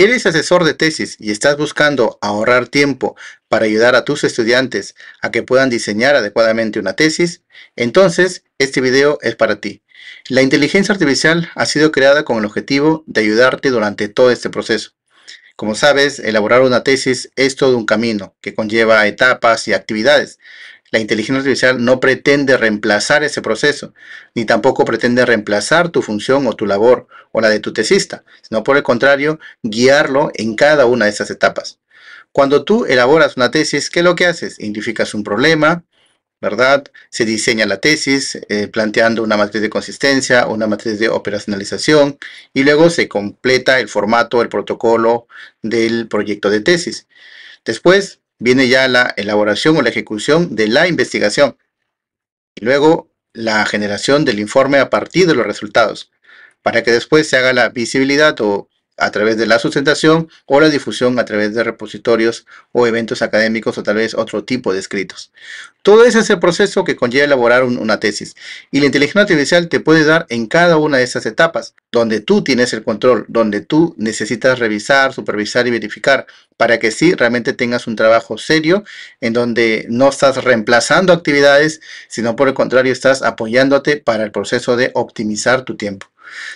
¿Eres asesor de tesis y estás buscando ahorrar tiempo para ayudar a tus estudiantes a que puedan diseñar adecuadamente una tesis? Entonces, este video es para ti. La inteligencia artificial ha sido creada con el objetivo de ayudarte durante todo este proceso. Como sabes, elaborar una tesis es todo un camino que conlleva etapas y actividades. La inteligencia artificial no pretende reemplazar ese proceso, ni tampoco pretende reemplazar tu función o tu labor o la de tu tesista, sino por el contrario, guiarlo en cada una de esas etapas. Cuando tú elaboras una tesis, ¿qué es lo que haces? Identificas un problema, ¿verdad? Se diseña la tesis eh, planteando una matriz de consistencia, una matriz de operacionalización y luego se completa el formato, el protocolo del proyecto de tesis. Después viene ya la elaboración o la ejecución de la investigación y luego la generación del informe a partir de los resultados para que después se haga la visibilidad o a través de la sustentación o la difusión a través de repositorios o eventos académicos o tal vez otro tipo de escritos. Todo ese es el proceso que conlleva elaborar una tesis y la inteligencia artificial te puede dar en cada una de esas etapas donde tú tienes el control, donde tú necesitas revisar, supervisar y verificar para que sí realmente tengas un trabajo serio en donde no estás reemplazando actividades, sino por el contrario estás apoyándote para el proceso de optimizar tu tiempo.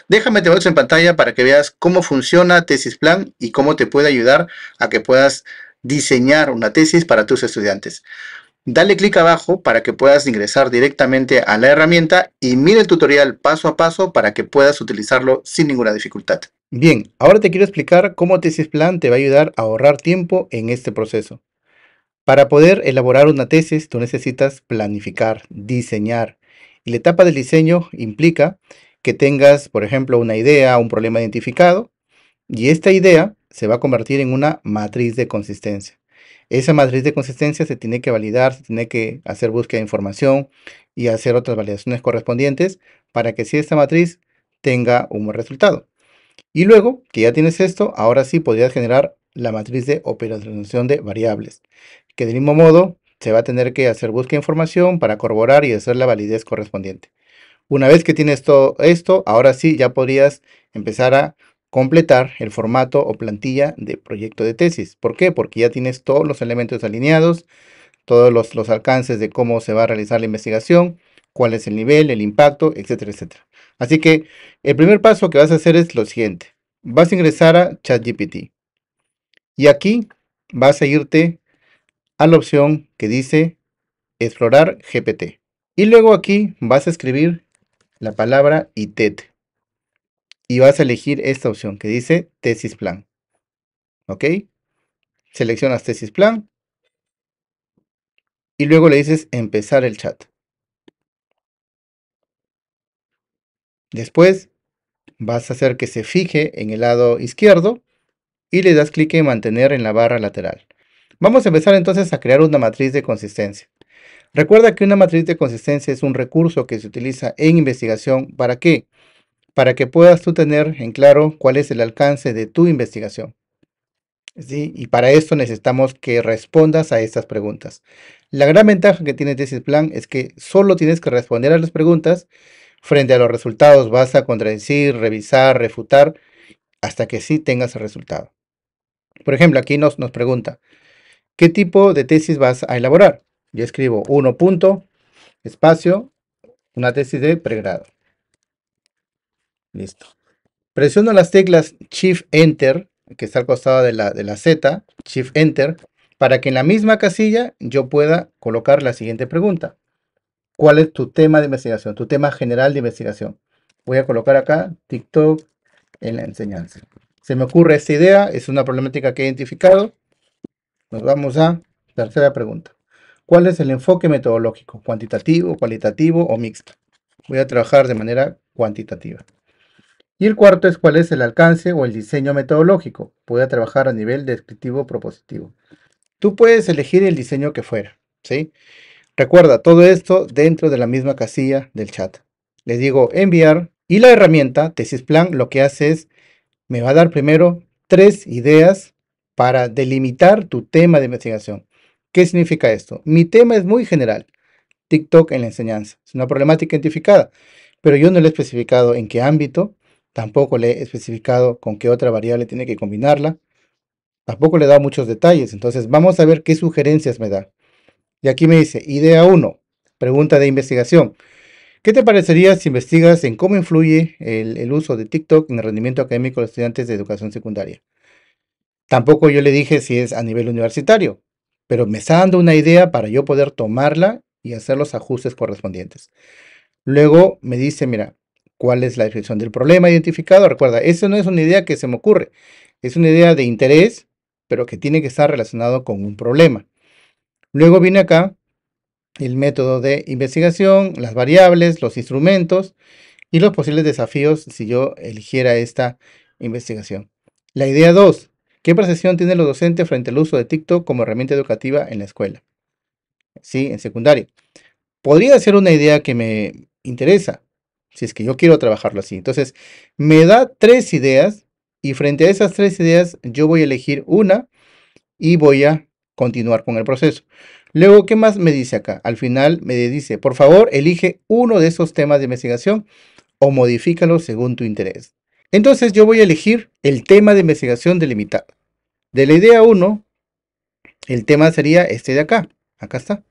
Déjame te muestro en pantalla para que veas cómo funciona Tesis Plan y cómo te puede ayudar a que puedas diseñar una tesis para tus estudiantes. Dale clic abajo para que puedas ingresar directamente a la herramienta y mire el tutorial paso a paso para que puedas utilizarlo sin ninguna dificultad. Bien, ahora te quiero explicar cómo Tesis Plan te va a ayudar a ahorrar tiempo en este proceso. Para poder elaborar una tesis, tú necesitas planificar, diseñar. Y la etapa del diseño implica que tengas, por ejemplo, una idea, un problema identificado, y esta idea se va a convertir en una matriz de consistencia. Esa matriz de consistencia se tiene que validar, se tiene que hacer búsqueda de información y hacer otras validaciones correspondientes para que si esta matriz tenga un buen resultado. Y luego que ya tienes esto, ahora sí podrías generar la matriz de operacionalización de variables, que del mismo modo se va a tener que hacer búsqueda de información para corroborar y hacer la validez correspondiente. Una vez que tienes todo esto, ahora sí ya podrías empezar a completar el formato o plantilla de proyecto de tesis. ¿Por qué? Porque ya tienes todos los elementos alineados, todos los, alcances de cómo se va a realizar la investigación, cuál es el nivel, el impacto, etcétera, etcétera. Así que el primer paso que vas a hacer es lo siguiente. Vas a ingresar a ChatGPT. Y aquí vas a irte a la opción que dice explorar GPT. Y luego aquí vas a escribir la palabra ITET. Y vas a elegir esta opción que dice tesis plan. ¿Ok? Seleccionas tesis plan. Y luego le dices empezar el chat. Después vas a hacer que se fije en el lado izquierdo y le das clic en mantener en la barra lateral. Vamos a empezar entonces a crear una matriz de consistencia. Recuerda que una matriz de consistencia es un recurso que se utiliza en investigación. ¿Para qué? Para que puedas tú tener en claro cuál es el alcance de tu investigación. ¿Sí? Y para esto necesitamos que respondas a estas preguntas. La gran ventaja que tiene Tesis Plan es que solo tienes que responder a las preguntas. Frente a los resultados vas a contradecir, revisar, refutar, hasta que sí tengas el resultado. Por ejemplo, aquí nos, nos pregunta, ¿qué tipo de tesis vas a elaborar? Yo escribo 1 punto, espacio, una tesis de pregrado. Listo. Presiono las teclas Shift Enter, que está al costado de la, de la Z, Shift Enter, para que en la misma casilla yo pueda colocar la siguiente pregunta. ¿Cuál es tu tema de investigación? Tu tema general de investigación. Voy a colocar acá TikTok en la enseñanza. Se me ocurre esta idea, es una problemática que he identificado. Nos vamos a tercera pregunta. ¿Cuál es el enfoque metodológico? ¿Cuantitativo, cualitativo o mixto? Voy a trabajar de manera cuantitativa. Y el cuarto es cuál es el alcance o el diseño metodológico. Voy a trabajar a nivel descriptivo propositivo. Tú puedes elegir el diseño que fuera, ¿sí? Recuerda todo esto dentro de la misma casilla del chat. Les digo enviar y la herramienta Tesis Plan lo que hace es, me va a dar primero tres ideas para delimitar tu tema de investigación. ¿Qué significa esto? Mi tema es muy general. TikTok en la enseñanza. Es una problemática identificada, pero yo no le he especificado en qué ámbito, Tampoco le he especificado con qué otra variable tiene que combinarla. Tampoco le he dado muchos detalles. Entonces vamos a ver qué sugerencias me da. Y aquí me dice, idea 1, pregunta de investigación. ¿Qué te parecería si investigas en cómo influye el, uso de TikTok en el rendimiento académico de los estudiantes de educación secundaria? Tampoco yo le dije si es a nivel universitario, pero me está dando una idea para yo poder tomarla y hacer los ajustes correspondientes. Luego me dice, mira, ¿cuál es la definición del problema identificado? Recuerda, eso no es una idea que se me ocurre, es una idea de interés, pero que tiene que estar relacionado con un problema. Luego viene acá el método de investigación, las variables, los instrumentos y los posibles desafíos si yo eligiera esta investigación. La idea 2. ¿Qué percepción tienen los docentes frente al uso de TikTok como herramienta educativa en la escuela? Sí, en secundaria. Podría ser una idea que me interesa, si es que yo quiero trabajarlo así. Entonces, me da tres ideas y frente a esas tres ideas yo voy a elegir una y voy a continuar con el proceso. Luego, ¿qué más me dice acá? Al final me dice, por favor, elige uno de esos temas de investigación o modifícalo según tu interés. Entonces yo voy a elegir el tema de investigación delimitado. De la idea 1, el tema sería este de acá. Acá está.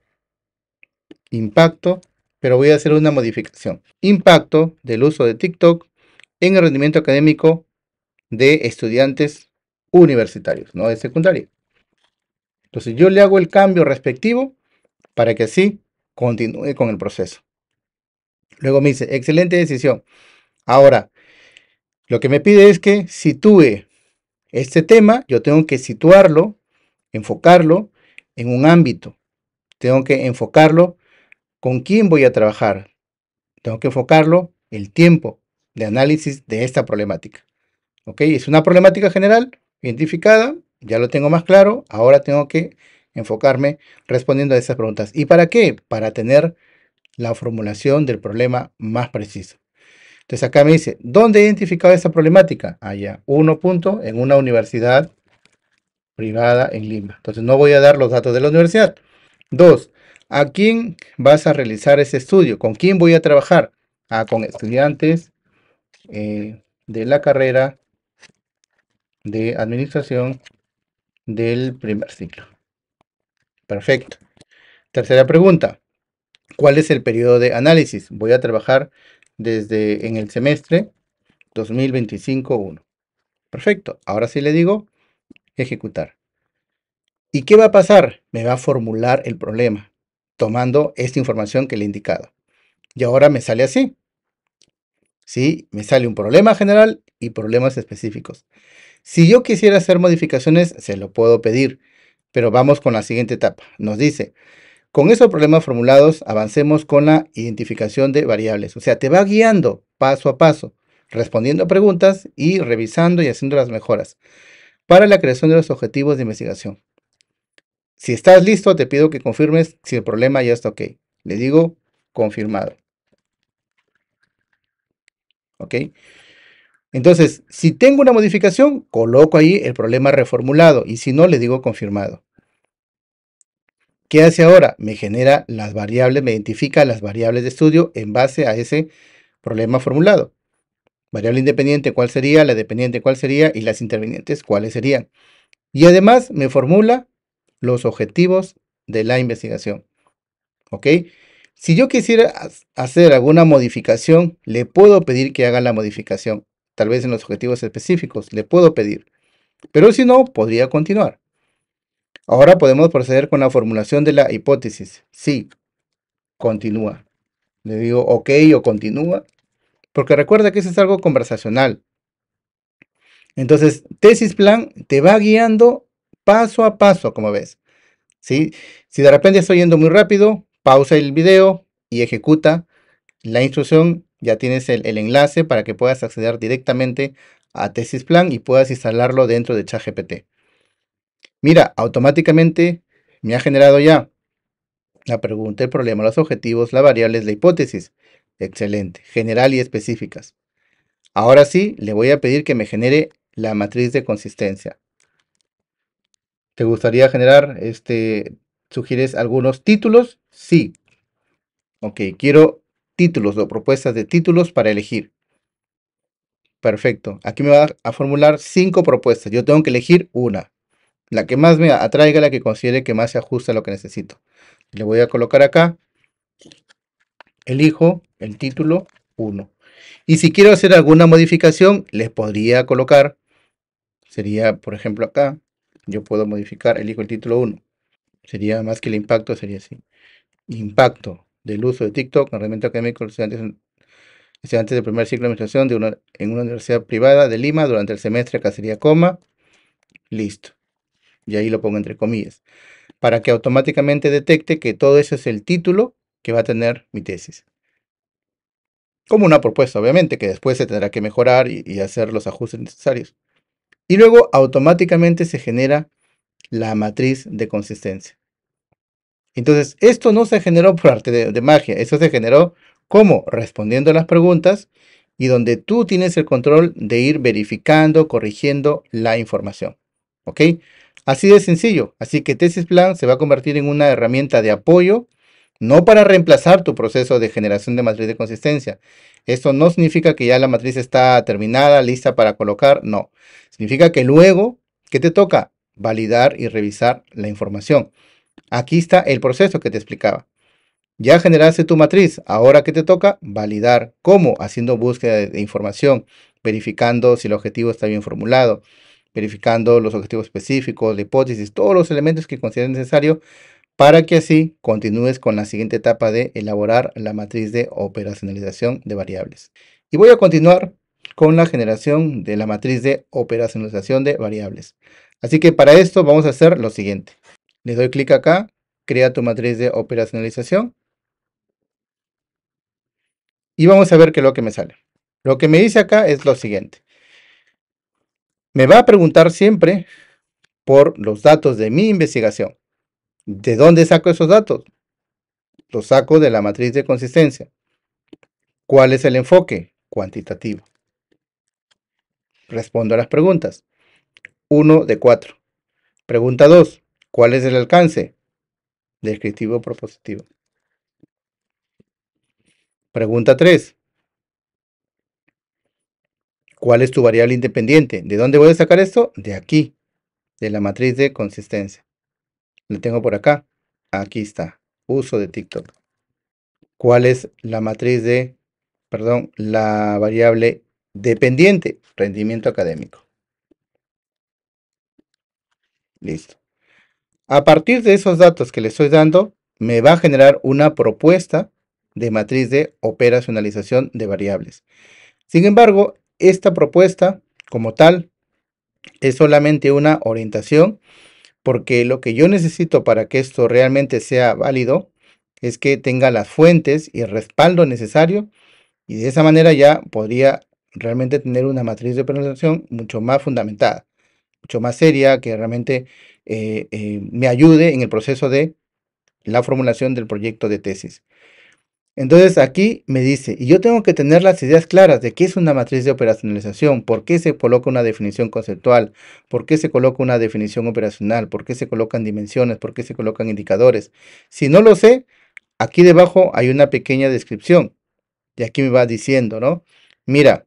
Impacto, pero voy a hacer una modificación. Impacto del uso de TikTok en el rendimiento académico de estudiantes universitarios, no de secundaria. Entonces yo le hago el cambio respectivo para que así continúe con el proceso. Luego me dice, excelente decisión. Ahora, lo que me pide es que sitúe este tema, yo tengo que situarlo, enfocarlo en un ámbito. Tengo que enfocarlo con quién voy a trabajar. Tengo que enfocarlo el tiempo de análisis de esta problemática. ¿Ok? Es una problemática general identificada ya lo tengo más claro, ahora tengo que enfocarme respondiendo a esas preguntas. ¿Y para qué? Para tener la formulación del problema más preciso. Entonces acá me dice, ¿dónde he identificado esa problemática? Allá, uno punto, en una universidad privada en Lima. Entonces no voy a dar los datos de la universidad. Dos, ¿a quién vas a realizar ese estudio? ¿Con quién voy a trabajar? Ah, con estudiantes eh, de la carrera de administración del primer ciclo. Perfecto. Tercera pregunta. ¿Cuál es el periodo de análisis? Voy a trabajar desde en el semestre 2025-1. Perfecto. Ahora sí le digo ejecutar. ¿Y qué va a pasar? Me va a formular el problema tomando esta información que le he indicado. Y ahora me sale así. Sí, me sale un problema general y problemas específicos. Si yo quisiera hacer modificaciones, se lo puedo pedir, pero vamos con la siguiente etapa. Nos dice, con esos problemas formulados, avancemos con la identificación de variables. O sea, te va guiando paso a paso, respondiendo a preguntas y revisando y haciendo las mejoras para la creación de los objetivos de investigación. Si estás listo, te pido que confirmes si el problema ya está ok. Le digo confirmado. ¿Ok? Entonces, si tengo una modificación, coloco ahí el problema reformulado y si no, le digo confirmado. ¿Qué hace ahora? Me genera las variables, me identifica las variables de estudio en base a ese problema formulado. Variable independiente, ¿cuál sería? La dependiente, ¿cuál sería? Y las intervinientes, ¿cuáles serían? Y además me formula los objetivos de la investigación. ¿Ok? Si yo quisiera hacer alguna modificación, le puedo pedir que haga la modificación tal vez en los objetivos específicos, le puedo pedir. Pero si no, podría continuar. Ahora podemos proceder con la formulación de la hipótesis. Sí, continúa. Le digo ok o continúa, porque recuerda que eso es algo conversacional. Entonces, tesis plan te va guiando paso a paso, como ves. ¿Sí? Si de repente estoy yendo muy rápido, pausa el video y ejecuta la instrucción ya tienes el, enlace para que puedas acceder directamente a Tesis Plan y puedas instalarlo dentro de ChatGPT. Mira, automáticamente me ha generado ya la pregunta, el problema, los objetivos, las variables, la hipótesis. Excelente, general y específicas. Ahora sí, le voy a pedir que me genere la matriz de consistencia. ¿Te gustaría generar, este, sugieres algunos títulos? Sí. Ok, quiero títulos o propuestas de títulos para elegir. Perfecto. Aquí me va a formular cinco propuestas. Yo tengo que elegir una. La que más me atraiga, la que considere que más se ajusta a lo que necesito. Le voy a colocar acá. Elijo el título 1. Y si quiero hacer alguna modificación, les podría colocar, sería, por ejemplo, acá, yo puedo modificar, elijo el título 1. Sería más que el impacto, sería así. Impacto del uso de TikTok en rendimiento académico estudiantes, estudiantes del primer ciclo de administración de una, en una universidad privada de Lima durante el semestre, acá sería coma, listo. Y ahí lo pongo entre comillas. Para que automáticamente detecte que todo eso es el título que va a tener mi tesis como una propuesta, obviamente, que después se tendrá que mejorar y, hacer los ajustes necesarios. Y luego automáticamente se genera la matriz de consistencia. Entonces, esto no se generó por arte de, magia, eso se generó como respondiendo a las preguntas y donde tú tienes el control de ir verificando, corrigiendo la información. ¿Ok? Así de sencillo. Así que Tesis Plan se va a convertir en una herramienta de apoyo no para reemplazar tu proceso de generación de matriz de consistencia. Esto no significa que ya la matriz está terminada, lista para colocar, no. Significa que luego, ¿qué te toca? Validar y revisar la información. Aquí está el proceso que te explicaba. Ya generaste tu matriz, ahora ¿qué te toca? Validar. ¿Cómo? Haciendo búsqueda de información, verificando si el objetivo está bien formulado, verificando los objetivos específicos, la hipótesis, todos los elementos que consideres necesario para que así continúes con la siguiente etapa de elaborar la matriz de operacionalización de variables. Y voy a continuar con la generación de la matriz de operacionalización de variables. Así que para esto vamos a hacer lo siguiente. Le doy clic acá, crea tu matriz de operacionalización. Y vamos a ver qué es lo que me sale. Lo que me dice acá es lo siguiente. Me va a preguntar siempre por los datos de mi investigación. ¿De dónde saco esos datos? Los saco de la matriz de consistencia. ¿Cuál es el enfoque? Cuantitativo. Respondo a las preguntas. 1 de 4. Pregunta 2. ¿Cuál es el alcance? Descriptivo propositivo. Pregunta 3. ¿Cuál es tu variable independiente? ¿De dónde voy a sacar esto? De aquí, de la matriz de consistencia. Lo tengo por acá. Aquí está. Uso de TikTok. ¿Cuál es la matriz de, perdón, la variable dependiente? Rendimiento académico. Listo. A partir de esos datos que le estoy dando, me va a generar una propuesta de matriz de operacionalización de variables. Sin embargo, esta propuesta como tal es solamente una orientación porque lo que yo necesito para que esto realmente sea válido es que tenga las fuentes y el respaldo necesario y de esa manera ya podría realmente tener una matriz de operación mucho más fundamentada, mucho más seria, que realmente eh, eh, me ayude en el proceso de la formulación del proyecto de tesis. Entonces aquí me dice, y yo tengo que tener las ideas claras de qué es una matriz de operacionalización, por qué se coloca una definición conceptual, por qué se coloca una definición operacional, por qué se colocan dimensiones, por qué se colocan indicadores. Si no lo sé, aquí debajo hay una pequeña descripción. Y aquí me va diciendo, ¿no? Mira,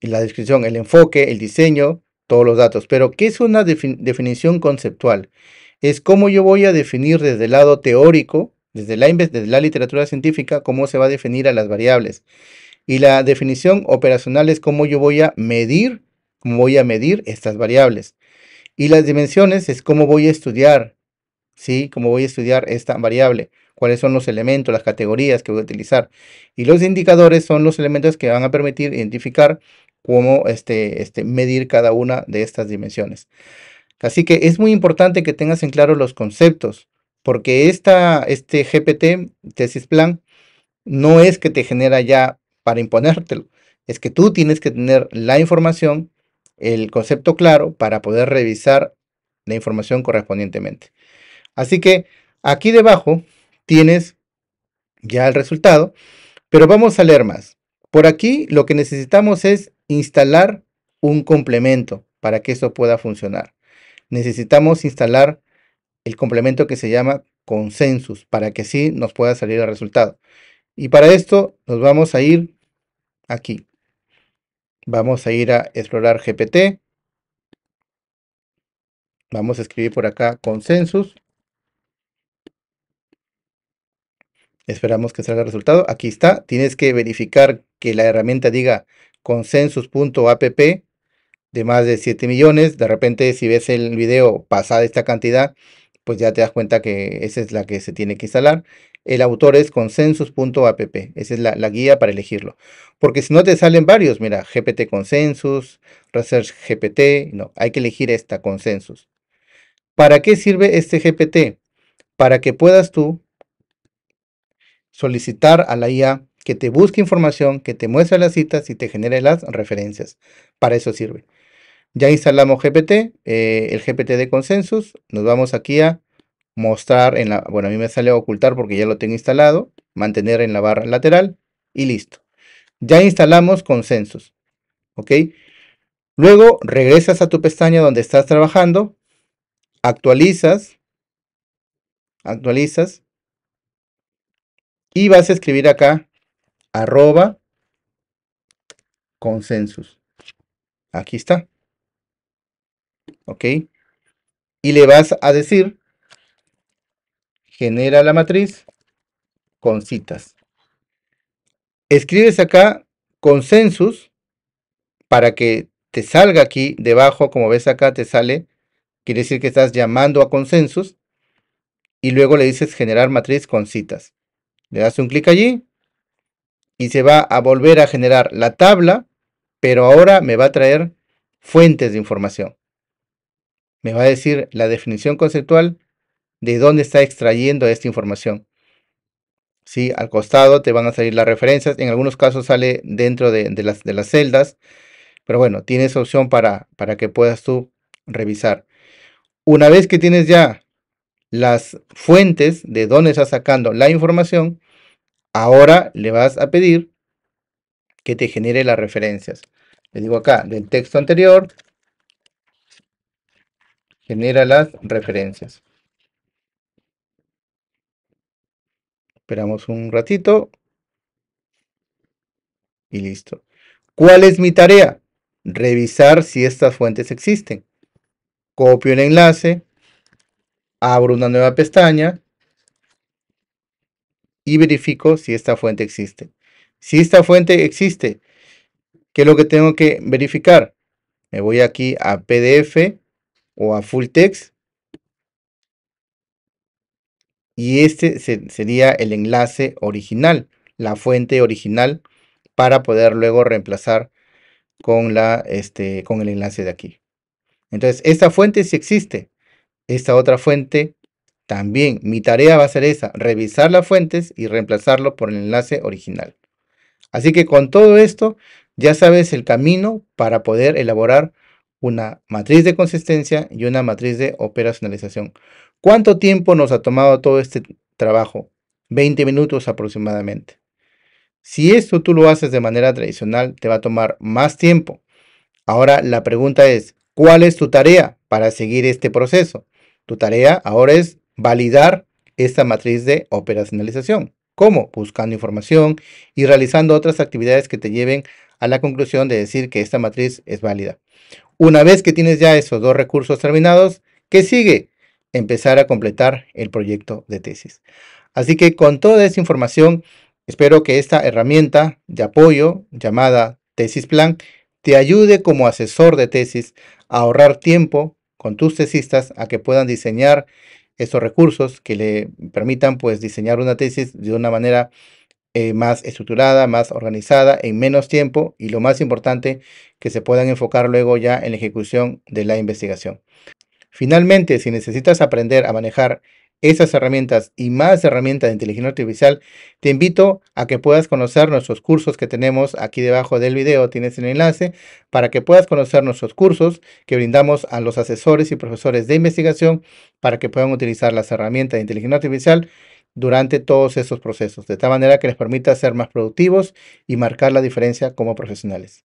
la descripción, el enfoque, el diseño, todos los datos. Pero, ¿qué es una definición conceptual? Es cómo yo voy a definir desde el lado teórico desde la, desde la literatura científica cómo se va a definir a las variables. Y la definición operacional es cómo yo voy a medir, cómo voy a medir estas variables. Y las dimensiones es cómo voy a estudiar, ¿sí? Cómo voy a estudiar esta variable, cuáles son los elementos, las categorías que voy a utilizar. Y los indicadores son los elementos que van a permitir identificar cómo este, este, medir cada una de estas dimensiones. Así que es muy importante que tengas en claro los conceptos, porque esta, este GPT, tesis plan, no es que te genera ya para imponértelo, es que tú tienes que tener la información, el concepto claro para poder revisar la información correspondientemente. Así que aquí debajo tienes ya el resultado, pero vamos a leer más. Por aquí lo que necesitamos es instalar un complemento para que eso pueda funcionar. Necesitamos instalar el complemento que se llama consensus para que así nos pueda salir el resultado. Y para esto nos vamos a ir aquí. Vamos a ir a explorar GPT. Vamos a escribir por acá consensus. Esperamos que salga el resultado. Aquí está. Tienes que verificar que la herramienta diga consensus.app de más de 7 millones. De repente, si ves el video pasada esta cantidad, pues ya te das cuenta que esa es la que se tiene que instalar. El autor es consensus.app. Esa es la, guía para elegirlo. Porque si no te salen varios, mira, GPT Consensus, Research GPT, no, hay que elegir esta Consensus. ¿Para qué sirve este GPT? Para que puedas tú solicitar a la IA que te busque información, que te muestre las citas y te genere las referencias. Para eso sirve. Ya instalamos GPT, eh, el GPT de consensus. Nos vamos aquí a mostrar en la, bueno, a mí me sale a ocultar porque ya lo tengo instalado, mantener en la barra lateral y listo. Ya instalamos consensus, ¿ok? Luego regresas a tu pestaña donde estás trabajando, actualizas, actualizas y vas a escribir acá arroba consensus. Aquí está. ¿Ok? Y le vas a decir, genera la matriz con citas. Escribes acá consensus para que te salga aquí debajo, como ves acá, te sale, quiere decir que estás llamando a consensus y luego le dices generar matriz con citas. Le das un clic allí y se va a volver a generar la tabla, pero ahora me va a traer fuentes de información. Me va a decir la definición conceptual de dónde está extrayendo esta información. ¿Sí? Al costado te van a salir las referencias. En algunos casos sale dentro de, las, de las, celdas. Pero bueno, tienes opción para, para que puedas tú revisar. Una vez que tienes ya las fuentes de dónde está sacando la información, ahora le vas a pedir que te genere las referencias. Le digo acá, del texto anterior, genera las referencias. Esperamos un ratito. Y listo. ¿Cuál es mi tarea? Revisar si estas fuentes existen. Copio el enlace, abro una nueva pestaña y verifico si esta fuente existe. Si esta fuente existe, ¿qué es lo que tengo que verificar? Me voy aquí a PDF o a Full Text y este sería el enlace original, la fuente original para poder luego reemplazar con, la, este, con el enlace de aquí. Entonces, esta fuente sí existe, esta otra fuente también. Mi tarea va a ser esa, revisar las fuentes y reemplazarlo por el enlace original. Así que con todo esto ya sabes el camino para poder elaborar una matriz de consistencia y una matriz de operacionalización. ¿Cuánto tiempo nos ha tomado todo este trabajo? 20 minutos aproximadamente. Si esto tú lo haces de manera tradicional, te va a tomar más tiempo. Ahora la pregunta es, ¿cuál es tu tarea para seguir este proceso? Tu tarea ahora es validar esta matriz de operacionalización. ¿Cómo? Buscando información y realizando otras actividades que te lleven a la conclusión de decir que esta matriz es válida. Una vez que tienes ya esos dos recursos terminados, ¿qué sigue? Empezar a completar el proyecto de tesis. Así que con toda esta información, espero que esta herramienta de apoyo llamada Tesis Plan te ayude como asesor de tesis a ahorrar tiempo con tus tesistas a que puedan diseñar estos recursos que le permitan pues diseñar una tesis de una manera eh, más estructurada, más organizada, en menos tiempo y lo más importante, que se puedan enfocar luego ya en la ejecución de la investigación. Finalmente, si necesitas aprender a manejar esas herramientas y más herramientas de inteligencia artificial, te invito a que puedas conocer nuestros cursos que tenemos aquí debajo del video, tienes el enlace para que puedas conocer nuestros cursos que brindamos a los asesores y profesores de investigación para que puedan utilizar las herramientas de inteligencia artificial durante todos esos procesos, de tal manera que les permita ser más productivos y marcar la diferencia como profesionales.